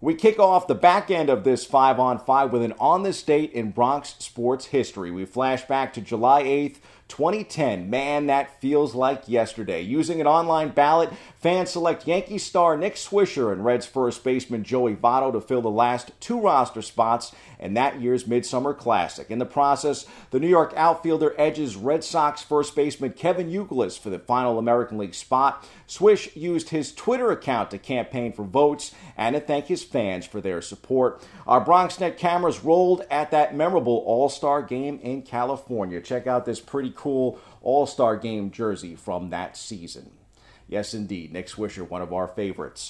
We kick off the back end of this 5 on 5 with an on this date in Bronx sports history. We flash back to July 8th, 2010. Man, that feels like yesterday. Using an online ballot, fans select Yankee star Nick Swisher and Reds first baseman Joey Votto to fill the last two roster spots in that year's Midsummer Classic. In the process, the New York outfielder edges Red Sox first baseman Kevin Youkilis for the final American League spot. Swish used his Twitter account to campaign for votes and to thank his fans for their support. Our BronxNet cameras rolled at that memorable All Star game in California. Check out this pretty cool All Star game jersey from that season. Yes, indeed, Nick Swisher, one of our favorites.